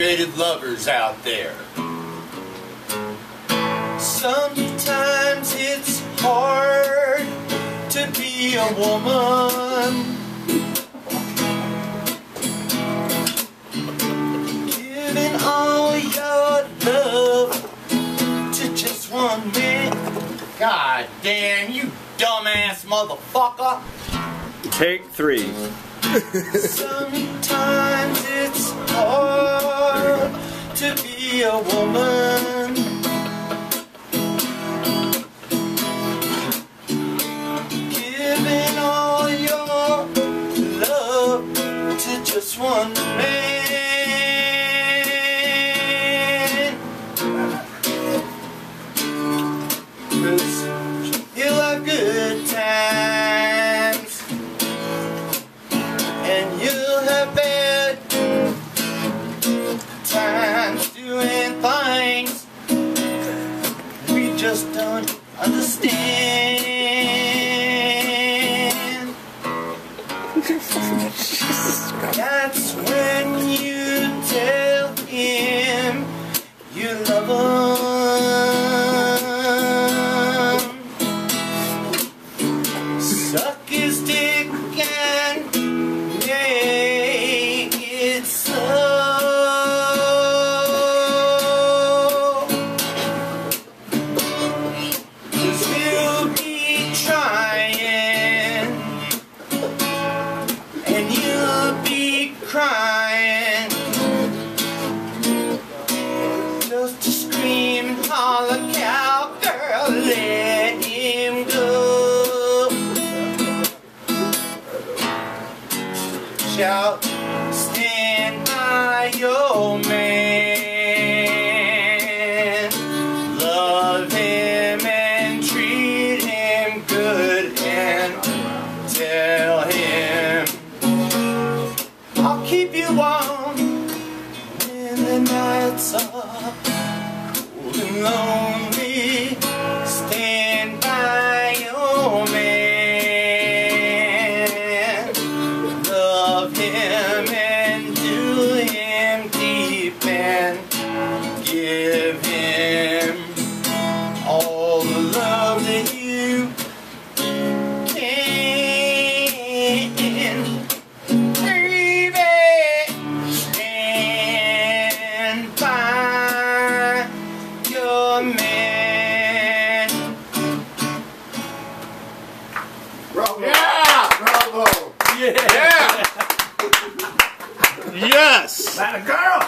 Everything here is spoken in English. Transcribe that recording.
Creative lovers out there. Sometimes it's hard to be a woman. Giving all your love to just one man. God damn, you dumbass motherfucker. Take three. Sometimes and you'll have bad times doing things we just don't understand. Crying. Just to scream and holler, cowgirl, let him go. Shout, stand by your man. The nights are oh, cold and Yes! That a girl!